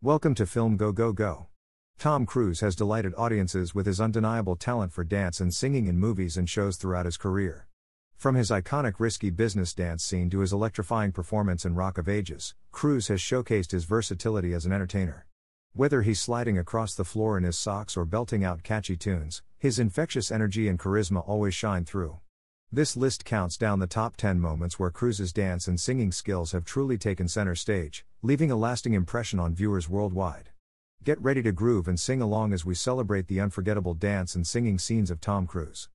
Welcome to Film Go Go Go. Tom Cruise has delighted audiences with his undeniable talent for dance and singing in movies and shows throughout his career. From his iconic risky business dance scene to his electrifying performance in Rock of Ages, Cruise has showcased his versatility as an entertainer. Whether he's sliding across the floor in his socks or belting out catchy tunes, his infectious energy and charisma always shine through. This list counts down the top 10 moments where Cruise's dance and singing skills have truly taken center stage, leaving a lasting impression on viewers worldwide. Get ready to groove and sing along as we celebrate the unforgettable dance and singing scenes of Tom Cruise.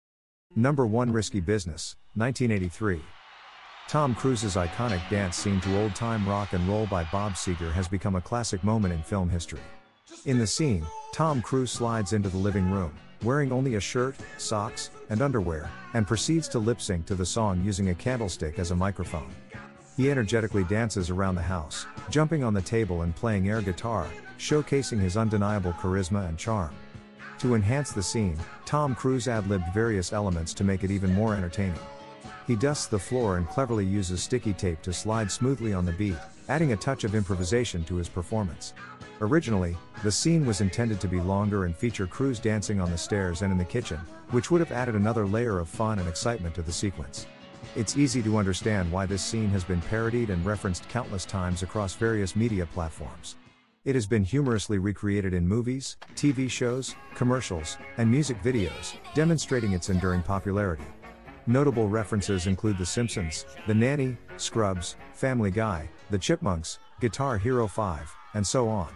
Number 1 Risky Business, 1983. Tom Cruise's iconic dance scene to old time rock and roll by Bob Seger has become a classic moment in film history. In the scene, Tom Cruise slides into the living room, wearing only a shirt, socks, and underwear, and proceeds to lip sync to the song using a candlestick as a microphone. He energetically dances around the house, jumping on the table and playing air guitar, showcasing his undeniable charisma and charm. To enhance the scene, Tom Cruise ad libbed various elements to make it even more entertaining. He dusts the floor and cleverly uses sticky tape to slide smoothly on the beat, adding a touch of improvisation to his performance. Originally, the scene was intended to be longer and feature Cruise dancing on the stairs and in the kitchen, which would have added another layer of fun and excitement to the sequence. It's easy to understand why this scene has been parodied and referenced countless times across various media platforms. It has been humorously recreated in movies, TV shows, commercials, and music videos, demonstrating its enduring popularity. Notable references include The Simpsons, The Nanny, Scrubs, Family Guy, The Chipmunks, Guitar Hero 5, and so on.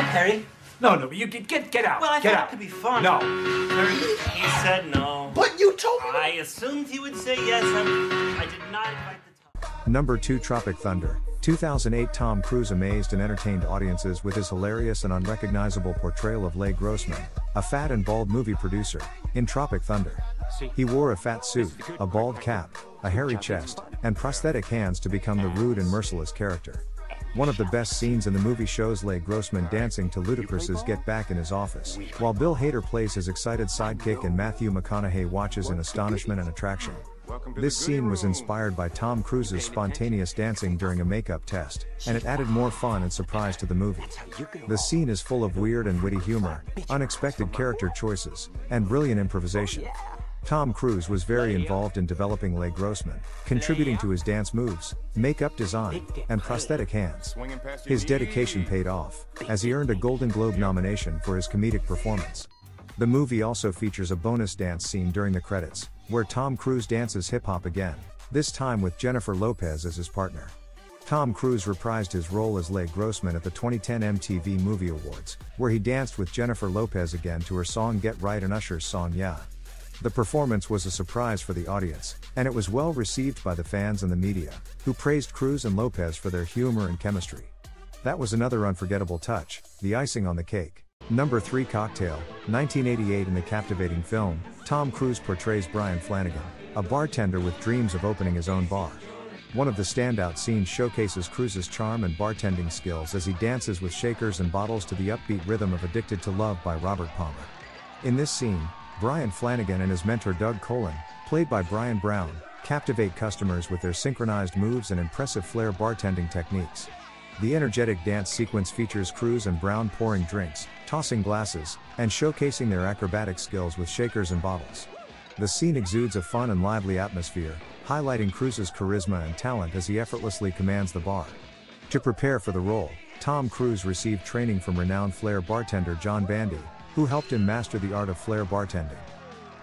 Hi, Perry. No, no, you get get get out. Well, I get thought out. it could be fun. No. Perry, he said no. But you told me. I assumed he would say yes. I'm, I did not invite the top. Number 2 Tropic Thunder. 2008 Tom Cruise amazed and entertained audiences with his hilarious and unrecognizable portrayal of Leigh Grossman, a fat and bald movie producer, in Tropic Thunder. He wore a fat suit, a bald cap, a hairy chest, and prosthetic hands to become the rude and merciless character. One of the best scenes in the movie shows Leigh Grossman dancing to Ludacris's Get Back in his office, while Bill Hader plays his excited sidekick and Matthew McConaughey watches in astonishment and attraction. This scene was inspired by Tom Cruise's spontaneous dancing during a makeup test, and it added more fun and surprise to the movie. The scene is full of weird and witty humor, unexpected character choices, and brilliant improvisation. Tom Cruise was very involved in developing Leigh Grossman, contributing to his dance moves, makeup design, and prosthetic hands. His dedication paid off, as he earned a Golden Globe nomination for his comedic performance. The movie also features a bonus dance scene during the credits, where Tom Cruise dances hip hop again, this time with Jennifer Lopez as his partner. Tom Cruise reprised his role as Leigh Grossman at the 2010 MTV Movie Awards, where he danced with Jennifer Lopez again to her song Get Right and Usher's song Yeah. The performance was a surprise for the audience, and it was well received by the fans and the media, who praised Cruise and Lopez for their humor and chemistry. That was another unforgettable touch, the icing on the cake. Number 3 Cocktail, 1988 In the captivating film, Tom Cruise portrays Brian Flanagan, a bartender with dreams of opening his own bar. One of the standout scenes showcases Cruise's charm and bartending skills as he dances with shakers and bottles to the upbeat rhythm of Addicted to Love by Robert Palmer. In this scene, Brian Flanagan and his mentor Doug Coughlin, played by Bryan Brown, captivate customers with their synchronized moves and impressive flair bartending techniques. The energetic dance sequence features Cruise and Brown pouring drinks, tossing glasses, and showcasing their acrobatic skills with shakers and bottles. The scene exudes a fun and lively atmosphere, highlighting Cruise's charisma and talent as he effortlessly commands the bar. To prepare for the role, Tom Cruise received training from renowned flair bartender John Bandy, who helped him master the art of flair bartending.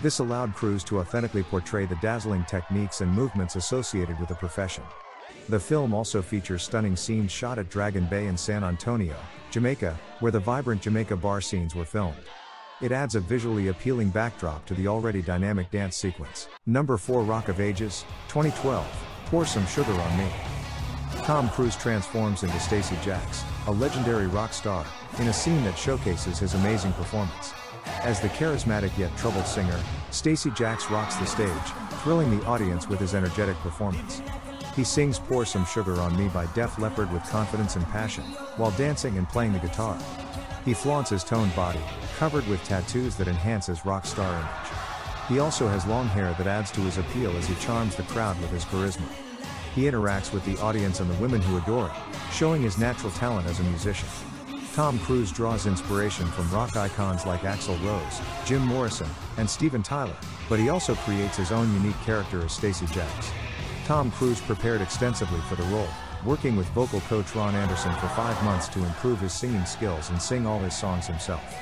This allowed Cruise to authentically portray the dazzling techniques and movements associated with the profession. The film also features stunning scenes shot at Dragon Bay in San Antonio, Jamaica, where the vibrant Jamaica bar scenes were filmed. It adds a visually appealing backdrop to the already dynamic dance sequence. Number 4 Rock of Ages, 2012, Pour Some Sugar on Me. Tom Cruise transforms into Stacee Jaxx, a legendary rock star, in a scene that showcases his amazing performance. As the charismatic yet troubled singer, Stacee Jaxx rocks the stage, thrilling the audience with his energetic performance. He sings Pour Some Sugar on Me by Def Leppard with confidence and passion, while dancing and playing the guitar. He flaunts his toned body, covered with tattoos that enhance his rock star image. He also has long hair that adds to his appeal as he charms the crowd with his charisma. He interacts with the audience and the women who adore him, showing his natural talent as a musician. Tom Cruise draws inspiration from rock icons like Axl Rose, Jim Morrison, and Steven Tyler, but he also creates his own unique character as Stacee Jaxx. Tom Cruise prepared extensively for the role, working with vocal coach Ron Anderson for five months to improve his singing skills and sing all his songs himself.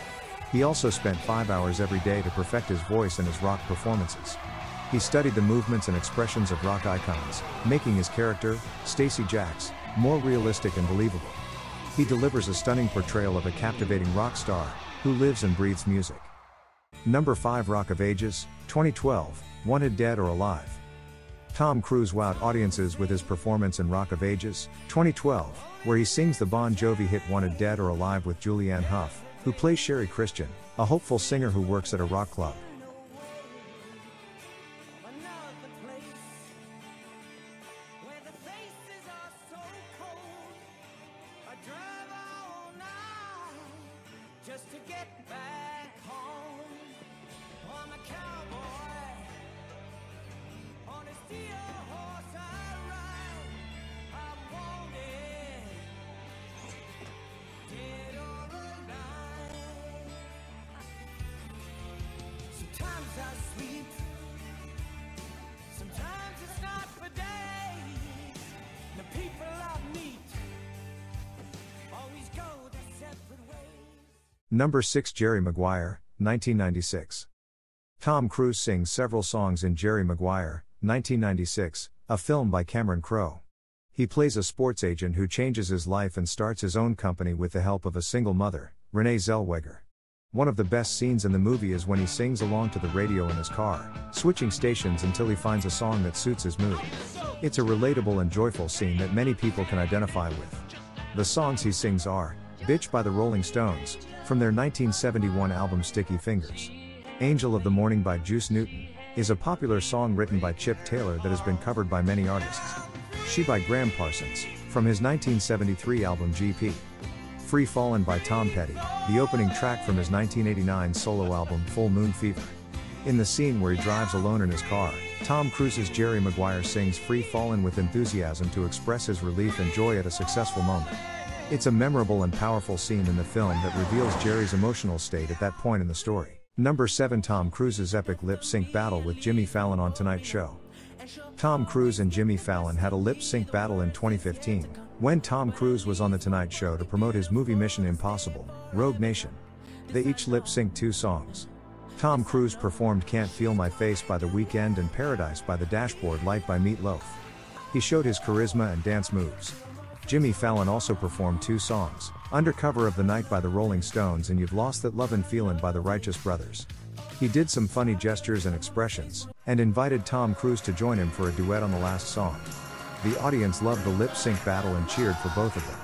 He also spent five hours every day to perfect his voice and his rock performances. He studied the movements and expressions of rock icons, making his character, Stacee Jaxx, more realistic and believable. He delivers a stunning portrayal of a captivating rock star who lives and breathes music. Number 5 Rock of Ages, 2012, Wanted Dead or Alive. Tom Cruise wowed audiences with his performance in Rock of Ages, 2012, where he sings the Bon Jovi hit Wanted Dead or Alive with Julianne Hough, who plays Sherrie Christian, a hopeful singer who works at a rock club. Number 6 Jerry Maguire, 1996. Tom Cruise sings several songs in Jerry Maguire, 1996, a film by Cameron Crowe. He plays a sports agent who changes his life and starts his own company with the help of a single mother, Renee Zellweger. One of the best scenes in the movie is when he sings along to the radio in his car, switching stations until he finds a song that suits his mood. It's a relatable and joyful scene that many people can identify with. The songs he sings are Bitch by the Rolling Stones, from their 1971 album Sticky Fingers. Angel of the Morning by Juice Newton is a popular song written by Chip Taylor that has been covered by many artists. She by Graham Parsons, from his 1973 album GP. Free Fallin' by Tom Petty, the opening track from his 1989 solo album Full Moon Fever. In the scene where he drives alone in his car, Tom Cruise's Jerry Maguire sings Free Fallin' with enthusiasm to express his relief and joy at a successful moment. It's a memorable and powerful scene in the film that reveals Jerry's emotional state at that point in the story. Number 7 Tom Cruise's epic lip sync battle with Jimmy Fallon on Tonight Show. Tom Cruise and Jimmy Fallon had a lip sync battle in 2015, when Tom Cruise was on The Tonight Show to promote his movie Mission Impossible, Rogue Nation. They each lip synced two songs. Tom Cruise performed Can't Feel My Face by The Weeknd and Paradise by the Dashboard Light by Meat Loaf. He showed his charisma and dance moves. Jimmy Fallon also performed two songs, Undercover of the Night by the Rolling Stones and You've Lost That Lovin' Feelin' by the Righteous Brothers. He did some funny gestures and expressions, and invited Tom Cruise to join him for a duet on the last song. The audience loved the lip sync battle and cheered for both of them.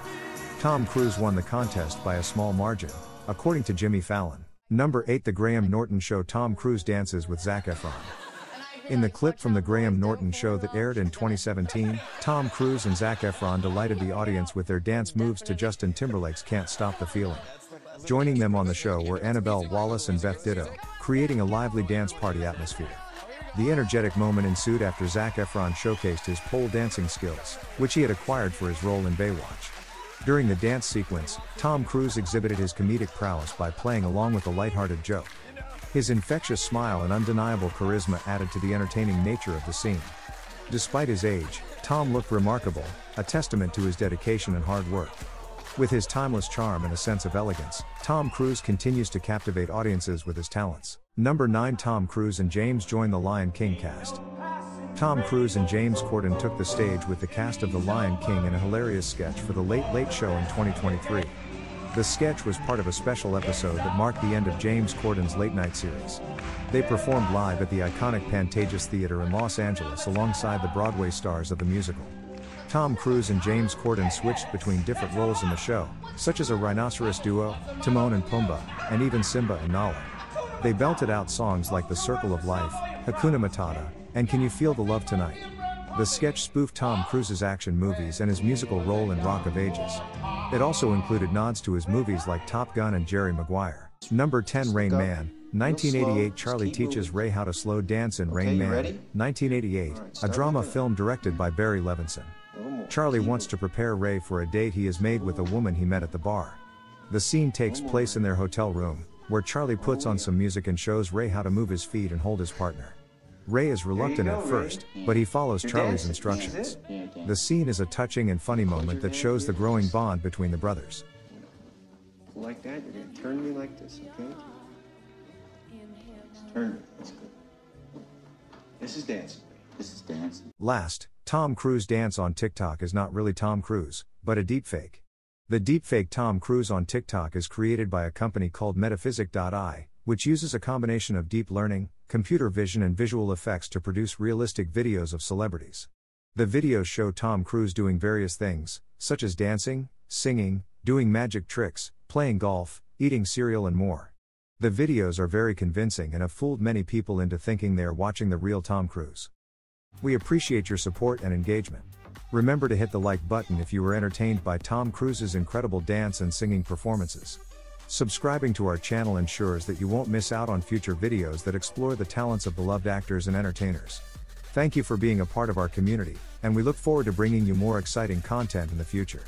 Tom Cruise won the contest by a small margin, according to Jimmy Fallon. Number 8 The Graham Norton Show Tom Cruise dances with Zac Efron. In the clip from the Graham Norton show that aired in 2017, Tom Cruise and Zac Efron delighted the audience with their dance moves to Justin Timberlake's Can't Stop the Feeling. Joining them on the show were Annabelle Wallis and Beth Ditto, creating a lively dance party atmosphere. The energetic moment ensued after Zac Efron showcased his pole dancing skills, which he had acquired for his role in Baywatch. During the dance sequence, Tom Cruise exhibited his comedic prowess by playing along with a lighthearted joke. His infectious smile and undeniable charisma added to the entertaining nature of the scene. Despite his age, Tom looked remarkable, a testament to his dedication and hard work. With his timeless charm and a sense of elegance, Tom Cruise continues to captivate audiences with his talents. Number 9 Tom Cruise and James join the Lion King cast. Tom Cruise and James Corden took the stage with the cast of The Lion King in a hilarious sketch for The Late Late Show in 2023. The sketch was part of a special episode that marked the end of James Corden's late night series. They performed live at the iconic Pantages Theater in Los Angeles alongside the Broadway stars of the musical. Tom Cruise and James Corden switched between different roles in the show, such as a rhinoceros duo, Timon and Pumbaa, and even Simba and Nala. They belted out songs like The Circle of Life, Hakuna Matata, and Can You Feel the Love Tonight? The sketch spoofed Tom Cruise's action movies and his musical role in Rock of Ages. It also included nods to his movies like Top Gun and Jerry Maguire. Number 10 Rain Man, 1988 Charlie teaches Ray how to slow dance in Rain Man, 1988, Alright, a drama film directed by Barry Levinson. Charlie wants to prepare Ray for a date he has made with a woman he met at the bar. The scene takes place in their hotel room, where Charlie puts on some music and shows Ray how to move his feet and hold his partner. Ray is reluctant go, at Ray. first, but he follows You're Charlie's dancing. Instructions. The scene is a touching and funny moment that shows the growing bond between the brothers. Like that, you're gonna turn me like this, okay? Turn me. That's good. This is dancing. This is dancing. Last, Tom Cruise dance on TikTok is not really Tom Cruise, but a deepfake. The deepfake Tom Cruise on TikTok is created by a company called Metaphysic.ai, which uses a combination of deep learning, computer vision, and visual effects to produce realistic videos of celebrities. The videos show Tom Cruise doing various things, such as dancing, singing, doing magic tricks, playing golf, eating cereal, and more. The videos are very convincing and have fooled many people into thinking they are watching the real Tom Cruise. We appreciate your support and engagement. Remember to hit the like button if you were entertained by Tom Cruise's incredible dance and singing performances. Subscribing to our channel ensures that you won't miss out on future videos that explore the talents of beloved actors and entertainers. Thank you for being a part of our community, and we look forward to bringing you more exciting content in the future.